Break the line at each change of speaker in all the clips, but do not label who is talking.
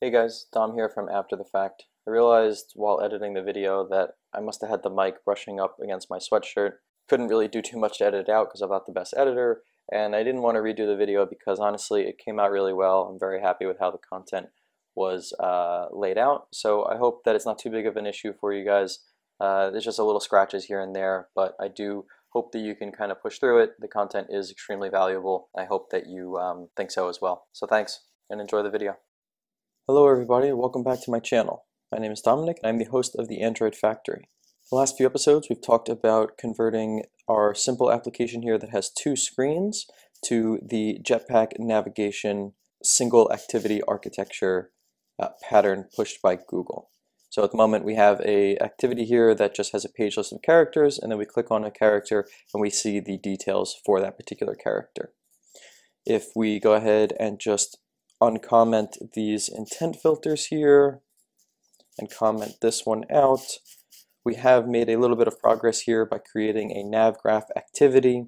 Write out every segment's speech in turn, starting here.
Hey guys, Dom here from After the Fact. I realized while editing the video that I must have had the mic brushing up against my sweatshirt. Couldn't really do too much to edit it out because I'm not the best editor, and I didn't want to redo the video because honestly it came out really well. I'm very happy with how the content was uh, laid out, so I hope that it's not too big of an issue for you guys. Uh, there's just a little scratches here and there, but I do hope that you can kind of push through it. The content is extremely valuable. I hope that you um, think so as well. So thanks, and enjoy the video. Hello everybody, welcome back to my channel. My name is Dominic and I'm the host of the Android Factory. The last few episodes we've talked about converting our simple application here that has two screens to the Jetpack navigation single activity architecture uh, pattern pushed by Google. So at the moment we have a activity here that just has a page list of characters and then we click on a character and we see the details for that particular character. If we go ahead and just uncomment these intent filters here and comment this one out. We have made a little bit of progress here by creating a nav graph activity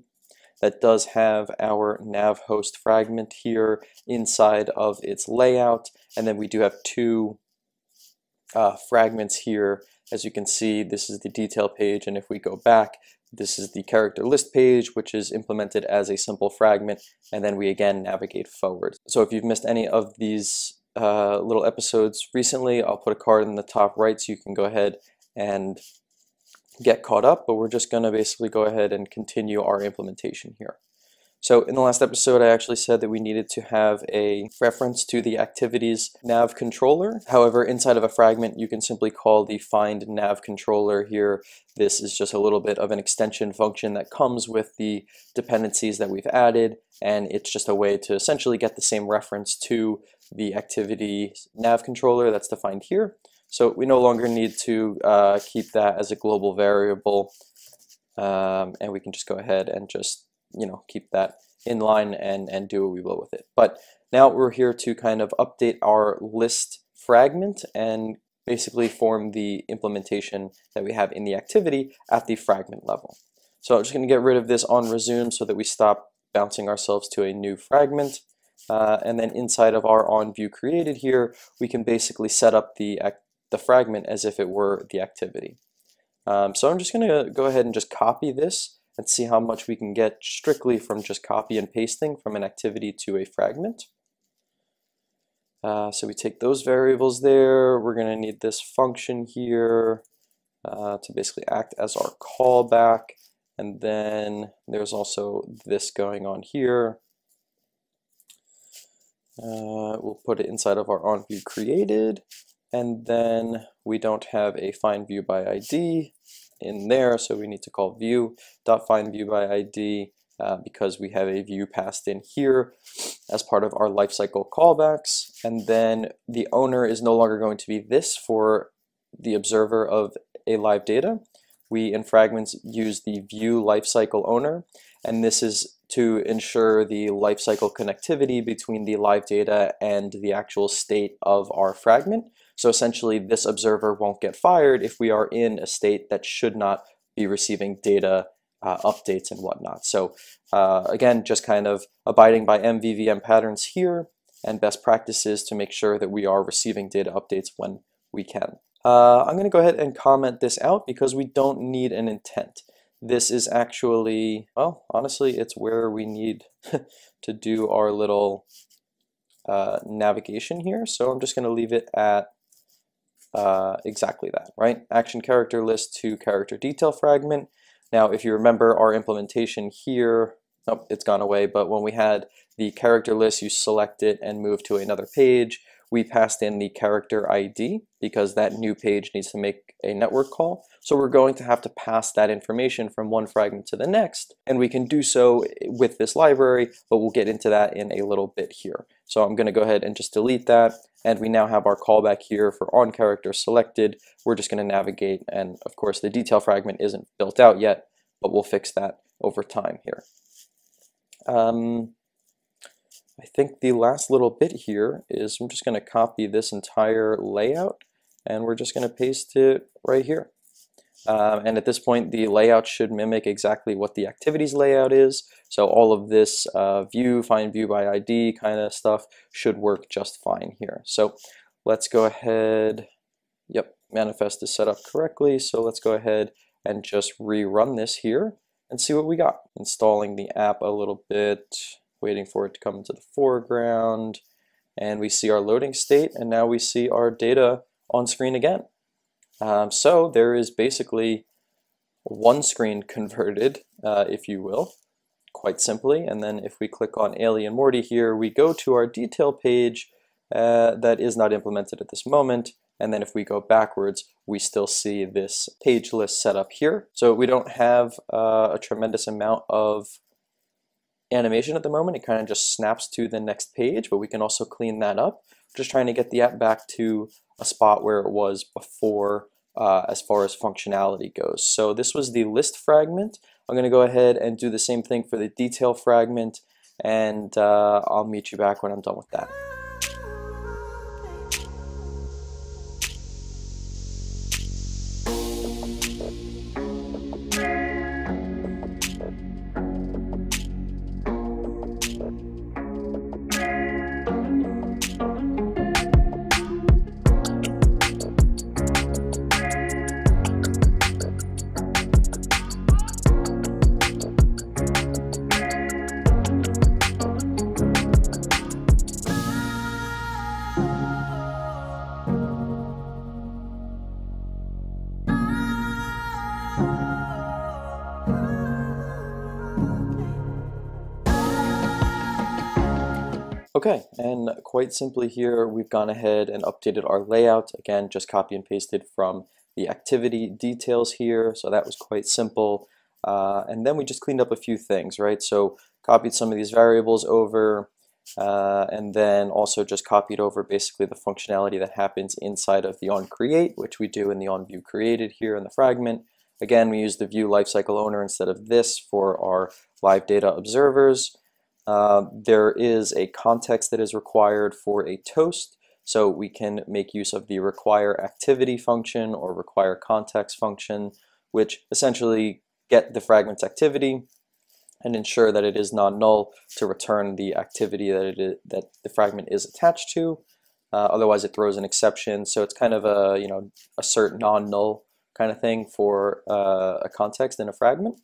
that does have our nav host fragment here inside of its layout. And then we do have two uh, fragments here. As you can see, this is the detail page. And if we go back, this is the character list page, which is implemented as a simple fragment, and then we again navigate forward. So if you've missed any of these uh, little episodes recently, I'll put a card in the top right so you can go ahead and get caught up, but we're just going to basically go ahead and continue our implementation here. So in the last episode, I actually said that we needed to have a reference to the activities nav controller. However, inside of a fragment, you can simply call the find nav controller here. This is just a little bit of an extension function that comes with the dependencies that we've added, and it's just a way to essentially get the same reference to the activity nav controller that's defined here. So we no longer need to uh, keep that as a global variable, um, and we can just go ahead and just you know, keep that in line and, and do what we will with it. But now we're here to kind of update our list fragment and basically form the implementation that we have in the activity at the fragment level. So I'm just going to get rid of this on resume so that we stop bouncing ourselves to a new fragment. Uh, and then inside of our on view created here, we can basically set up the, the fragment as if it were the activity. Um, so I'm just going to go ahead and just copy this Let's see how much we can get strictly from just copy and pasting from an activity to a fragment. Uh, so we take those variables there. We're going to need this function here uh, to basically act as our callback. And then there's also this going on here. Uh, we'll put it inside of our on view created. And then we don't have a find view by ID in there, so we need to call view dot find view by ID uh, because we have a view passed in here as part of our lifecycle callbacks. And then the owner is no longer going to be this for the observer of a live data. We in fragments use the view lifecycle owner, and this is to ensure the lifecycle connectivity between the live data and the actual state of our fragment. So essentially this observer won't get fired if we are in a state that should not be receiving data uh, updates and whatnot. So uh, again, just kind of abiding by MVVM patterns here and best practices to make sure that we are receiving data updates when we can. Uh, I'm going to go ahead and comment this out because we don't need an intent. This is actually, well, honestly, it's where we need to do our little uh, navigation here. So I'm just going to leave it at uh, exactly that, right? Action character list to character detail fragment. Now, if you remember our implementation here, oh, it's gone away, but when we had the character list, you select it and move to another page. We passed in the character ID because that new page needs to make a network call. So we're going to have to pass that information from one fragment to the next, and we can do so with this library, but we'll get into that in a little bit here. So I'm going to go ahead and just delete that, and we now have our callback here for on character selected. We're just going to navigate, and of course the detail fragment isn't built out yet, but we'll fix that over time here. Um, I think the last little bit here is I'm just going to copy this entire layout and we're just going to paste it right here. Um, and at this point, the layout should mimic exactly what the activities layout is. So all of this uh, view, find view by ID kind of stuff should work just fine here. So let's go ahead, yep, manifest is set up correctly, so let's go ahead and just rerun this here and see what we got. Installing the app a little bit, waiting for it to come into the foreground, and we see our loading state, and now we see our data on screen again. Um, so there is basically one screen converted, uh, if you will, quite simply. And then if we click on Alien Morty here, we go to our detail page uh, that is not implemented at this moment. And then if we go backwards, we still see this page list set up here. So we don't have uh, a tremendous amount of animation at the moment. It kind of just snaps to the next page, but we can also clean that up. Just trying to get the app back to a spot where it was before uh, as far as functionality goes. So this was the list fragment. I'm going to go ahead and do the same thing for the detail fragment, and uh, I'll meet you back when I'm done with that. Okay, and quite simply here, we've gone ahead and updated our layout. Again, just copy and pasted from the activity details here, so that was quite simple. Uh, and then we just cleaned up a few things, right? So copied some of these variables over, uh, and then also just copied over basically the functionality that happens inside of the onCreate, which we do in the onViewCreated here in the fragment. Again, we use the view lifecycle owner instead of this for our live data observers. Uh, there is a context that is required for a toast, so we can make use of the require activity function or require context function, which essentially get the fragment's activity and ensure that it is not null to return the activity that it is, that the fragment is attached to. Uh, otherwise, it throws an exception. So it's kind of a you know assert non-null kind of thing for uh, a context in a fragment.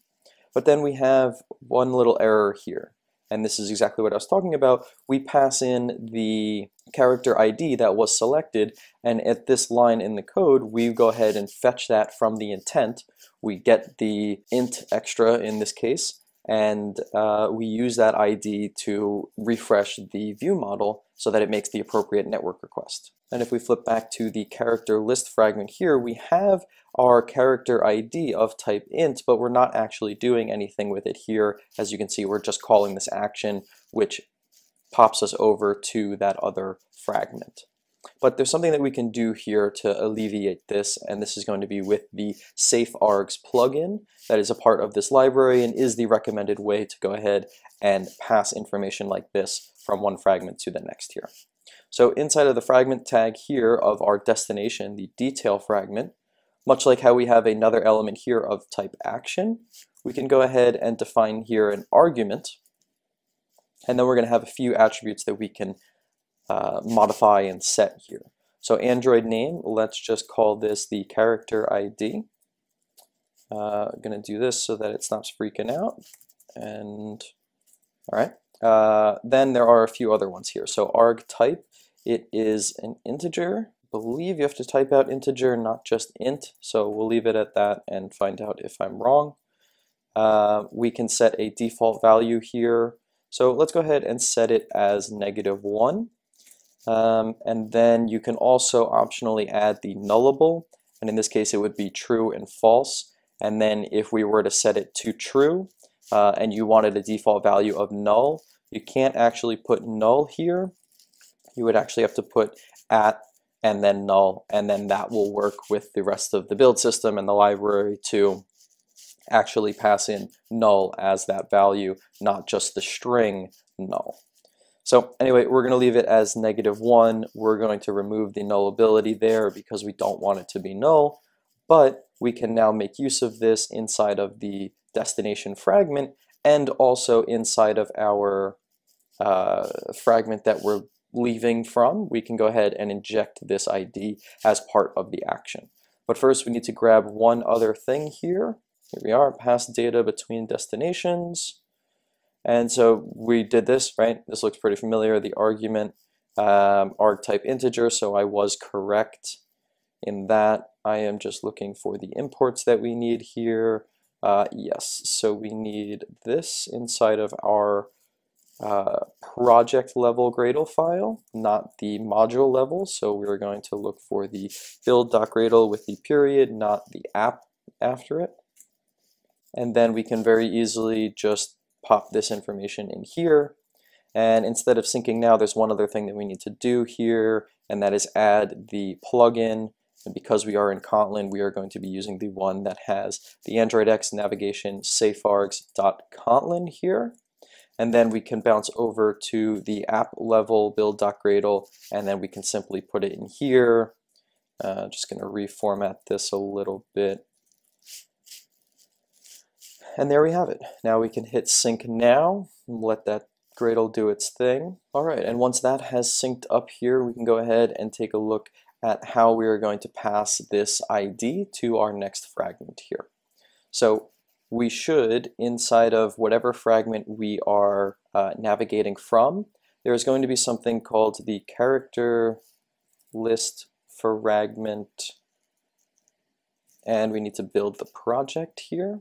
But then we have one little error here and this is exactly what I was talking about, we pass in the character ID that was selected, and at this line in the code, we go ahead and fetch that from the intent. We get the int extra in this case, and uh, we use that ID to refresh the view model so that it makes the appropriate network request. And if we flip back to the character list fragment here, we have our character ID of type int, but we're not actually doing anything with it here. As you can see, we're just calling this action, which pops us over to that other fragment. But there's something that we can do here to alleviate this, and this is going to be with the SafeArgs plugin that is a part of this library and is the recommended way to go ahead and pass information like this from one fragment to the next here. So inside of the fragment tag here of our destination, the detail fragment, much like how we have another element here of type action, we can go ahead and define here an argument, and then we're going to have a few attributes that we can uh, modify and set here. So Android name, let's just call this the character ID. Uh, to do this so that it stops freaking out. And all right. Uh, then there are a few other ones here. So arg type, it is an integer. I believe you have to type out integer, not just int. So we'll leave it at that and find out if I'm wrong. Uh, we can set a default value here. So let's go ahead and set it as negative 1. Um, and then you can also optionally add the nullable, and in this case it would be true and false. And then if we were to set it to true, uh, and you wanted a default value of null, you can't actually put null here. You would actually have to put at and then null, and then that will work with the rest of the build system and the library to actually pass in null as that value, not just the string null. So anyway, we're going to leave it as negative 1. We're going to remove the nullability there because we don't want it to be null, but we can now make use of this inside of the destination fragment and also inside of our uh, fragment that we're leaving from, we can go ahead and inject this ID as part of the action. But first we need to grab one other thing here. Here we are, pass data between destinations. And so we did this, right? This looks pretty familiar. The argument um, arg type integer, so I was correct in that. I am just looking for the imports that we need here. Uh, yes, so we need this inside of our uh, project level Gradle file, not the module level. So we're going to look for the build.gradle with the period, not the app after it. And then we can very easily just pop this information in here. And instead of syncing now, there's one other thing that we need to do here, and that is add the plugin. And because we are in Kotlin, we are going to be using the one that has the Android X navigation safeargs.kotlin here. And then we can bounce over to the app level build.gradle, and then we can simply put it in here. Uh, just going to reformat this a little bit. And there we have it. Now we can hit sync now, let that Gradle do its thing. All right, and once that has synced up here, we can go ahead and take a look at how we are going to pass this ID to our next fragment here. So we should, inside of whatever fragment we are uh, navigating from, there's going to be something called the character list fragment, and we need to build the project here.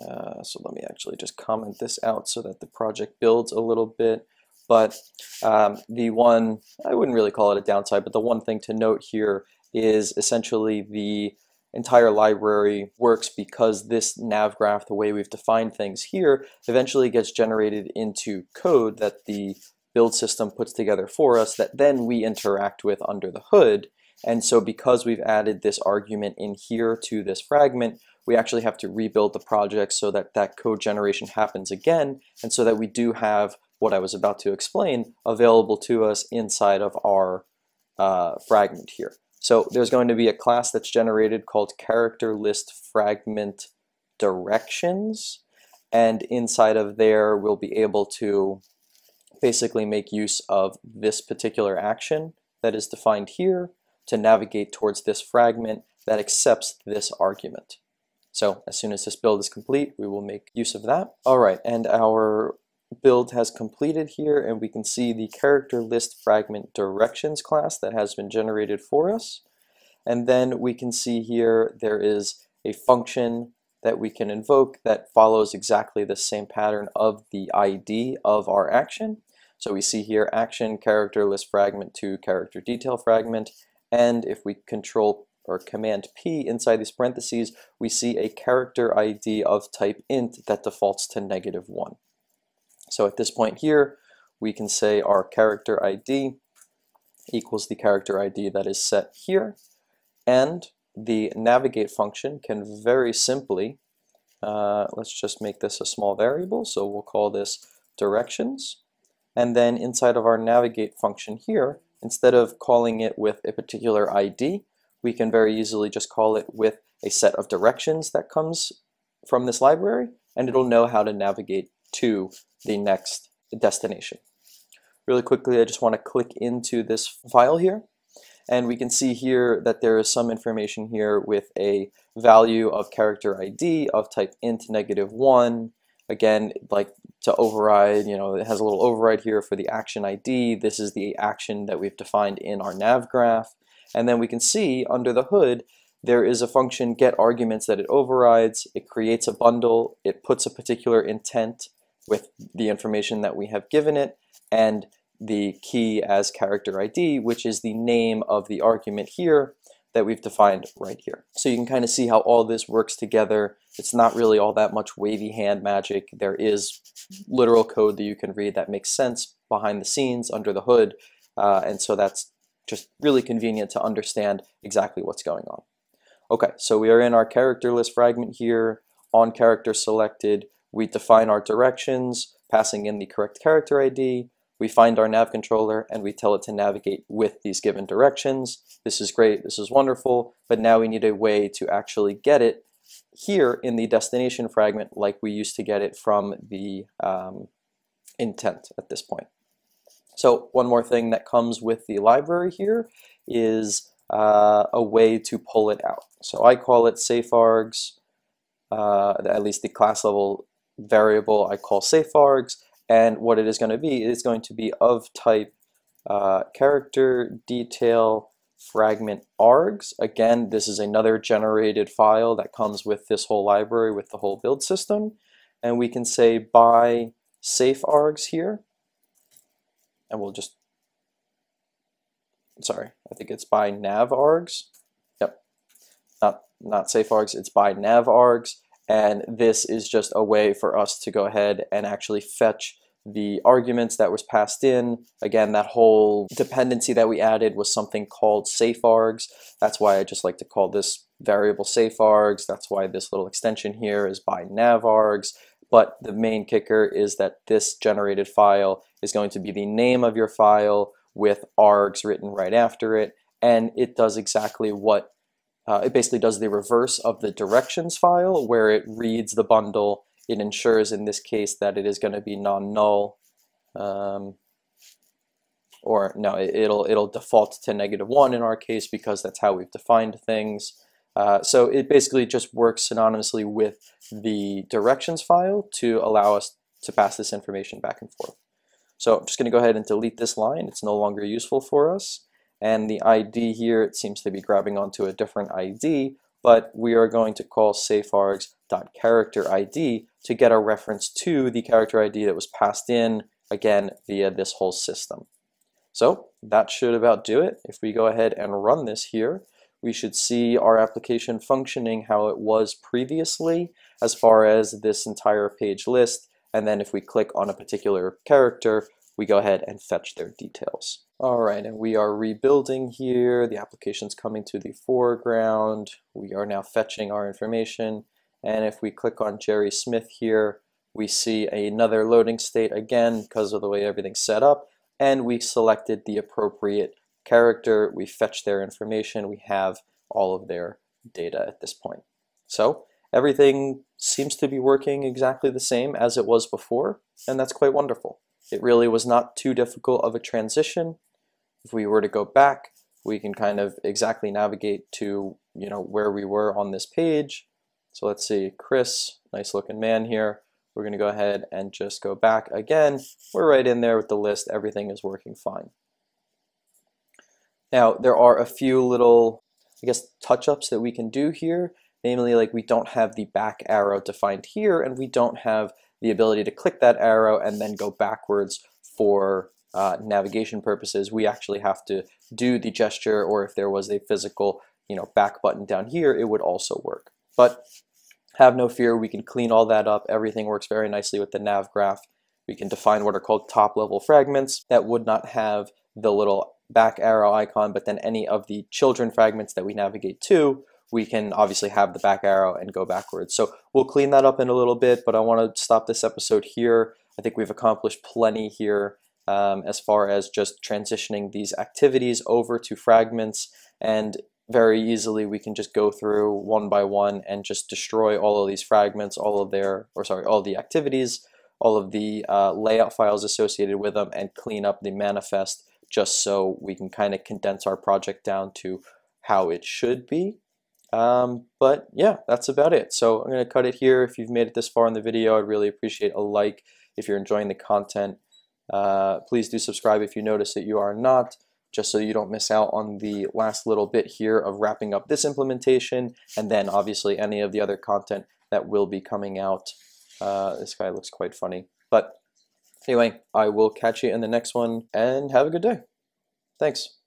Uh, so let me actually just comment this out so that the project builds a little bit. But um, the one, I wouldn't really call it a downside, but the one thing to note here is essentially the entire library works because this nav graph, the way we've defined things here, eventually gets generated into code that the build system puts together for us that then we interact with under the hood. And so because we've added this argument in here to this fragment, we actually have to rebuild the project so that that code generation happens again, and so that we do have what I was about to explain available to us inside of our uh, fragment here. So there's going to be a class that's generated called character list fragment directions, and inside of there we'll be able to basically make use of this particular action that is defined here to navigate towards this fragment that accepts this argument. So as soon as this build is complete, we will make use of that. All right, and our build has completed here and we can see the character list fragment directions class that has been generated for us. And then we can see here there is a function that we can invoke that follows exactly the same pattern of the ID of our action. So we see here action character list fragment to character detail fragment and if we control or Command P inside these parentheses, we see a character ID of type int that defaults to negative 1. So at this point here, we can say our character ID equals the character ID that is set here, and the navigate function can very simply, uh, let's just make this a small variable, so we'll call this directions, and then inside of our navigate function here, instead of calling it with a particular ID, we can very easily just call it with a set of directions that comes from this library, and it'll know how to navigate to the next destination. Really quickly, I just want to click into this file here, and we can see here that there is some information here with a value of character ID of type int negative 1. Again, like to override, you know, it has a little override here for the action ID. This is the action that we've defined in our nav graph. And then we can see under the hood, there is a function get arguments that it overrides, it creates a bundle, it puts a particular intent with the information that we have given it, and the key as character ID, which is the name of the argument here that we've defined right here. So you can kind of see how all this works together. It's not really all that much wavy hand magic. There is literal code that you can read that makes sense behind the scenes under the hood. Uh, and so that's just really convenient to understand exactly what's going on. Okay, so we are in our character list fragment here, on character selected, we define our directions, passing in the correct character ID, we find our nav controller and we tell it to navigate with these given directions. This is great, this is wonderful, but now we need a way to actually get it here in the destination fragment like we used to get it from the um, intent at this point. So one more thing that comes with the library here is uh, a way to pull it out. So I call it safeargs, uh, at least the class level variable I call safeargs, and what it is going to be is going to be of type uh, character detail fragment args. Again, this is another generated file that comes with this whole library with the whole build system. And we can say by safe args here, and we'll just, sorry, I think it's by nav args. Yep, not, not safe args, it's by nav args. And this is just a way for us to go ahead and actually fetch the arguments that was passed in. Again, that whole dependency that we added was something called safeargs. That's why I just like to call this variable safeargs. That's why this little extension here is by navargs. But the main kicker is that this generated file is going to be the name of your file with args written right after it. And it does exactly what, uh, it basically does the reverse of the directions file where it reads the bundle it ensures in this case that it is going to be non-null um, or no it, will it'll default to negative one in our case because that's how we've defined things uh, so it basically just works synonymously with the directions file to allow us to pass this information back and forth so I'm just going to go ahead and delete this line it's no longer useful for us and the ID here it seems to be grabbing onto a different ID but we are going to call safeargs.characterID to get a reference to the character ID that was passed in, again, via this whole system. So that should about do it. If we go ahead and run this here, we should see our application functioning how it was previously as far as this entire page list. And then if we click on a particular character, we go ahead and fetch their details. All right, and we are rebuilding here. The application's coming to the foreground. We are now fetching our information. And if we click on Jerry Smith here, we see another loading state again because of the way everything's set up. And we selected the appropriate character. We fetch their information. We have all of their data at this point. So everything seems to be working exactly the same as it was before, and that's quite wonderful. It really was not too difficult of a transition. If we were to go back, we can kind of exactly navigate to you know where we were on this page. So let's see, Chris, nice looking man here. We're going to go ahead and just go back again. We're right in there with the list. Everything is working fine. Now, there are a few little, I guess, touch-ups that we can do here. Namely, like we don't have the back arrow defined here, and we don't have the ability to click that arrow and then go backwards for uh, navigation purposes, we actually have to do the gesture or if there was a physical you know, back button down here, it would also work. But have no fear, we can clean all that up. Everything works very nicely with the nav graph. We can define what are called top level fragments that would not have the little back arrow icon, but then any of the children fragments that we navigate to, we can obviously have the back arrow and go backwards. So we'll clean that up in a little bit, but I want to stop this episode here. I think we've accomplished plenty here um, as far as just transitioning these activities over to fragments and very easily we can just go through one by one and just destroy all of these fragments, all of their, or sorry, all the activities, all of the uh, layout files associated with them and clean up the manifest just so we can kind of condense our project down to how it should be. Um, but yeah, that's about it. So I'm going to cut it here. If you've made it this far in the video, I'd really appreciate a like if you're enjoying the content. Uh, please do subscribe if you notice that you are not, just so you don't miss out on the last little bit here of wrapping up this implementation, and then obviously any of the other content that will be coming out. Uh, this guy looks quite funny. But anyway, I will catch you in the next one, and have a good day. Thanks.